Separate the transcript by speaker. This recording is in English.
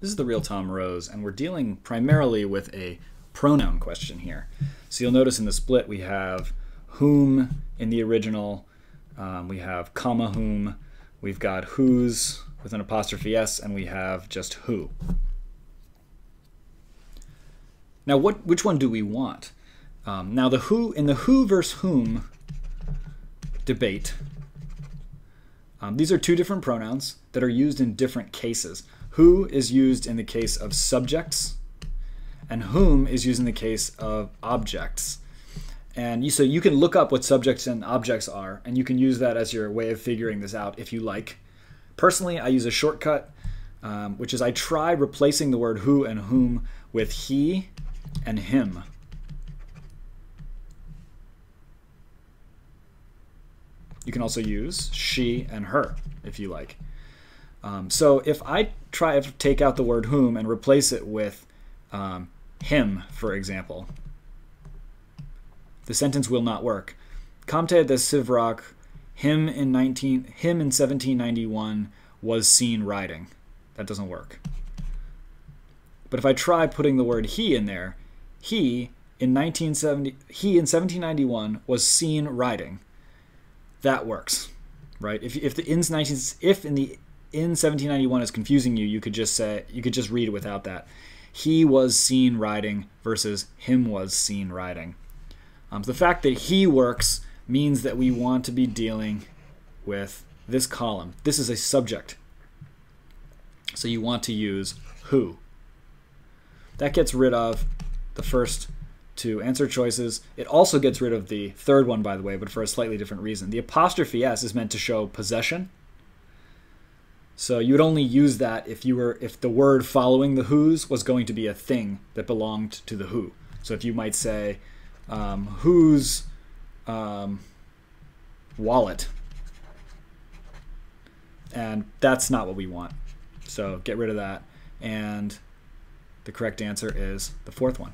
Speaker 1: This is the real Tom Rose, and we're dealing primarily with a pronoun question here. So you'll notice in the split we have whom in the original, um, we have comma whom, we've got whose with an apostrophe s, and we have just who. Now, what which one do we want? Um, now, the who in the who versus whom debate, um, these are two different pronouns that are used in different cases. Who is used in the case of subjects, and whom is used in the case of objects. And you, so you can look up what subjects and objects are, and you can use that as your way of figuring this out if you like. Personally, I use a shortcut, um, which is I try replacing the word who and whom with he and him. You can also use she and her if you like. Um, so if I try to take out the word whom and replace it with um, him, for example, the sentence will not work. Comte de Sivrac, him in 19, him in 1791 was seen riding. That doesn't work. But if I try putting the word he in there, he in 1970, he in 1791 was seen riding. That works, right? If, if the in 19, if in the in 1791 is confusing you, you could just say you could just read it without that. He was seen riding versus him was seen riding. Um, the fact that he works means that we want to be dealing with this column. This is a subject. So you want to use who. That gets rid of the first two answer choices. It also gets rid of the third one, by the way, but for a slightly different reason. The apostrophe s is meant to show possession. So you would only use that if you were if the word following the whose was going to be a thing that belonged to the who. So if you might say um, whose um, wallet, and that's not what we want. So get rid of that, and the correct answer is the fourth one.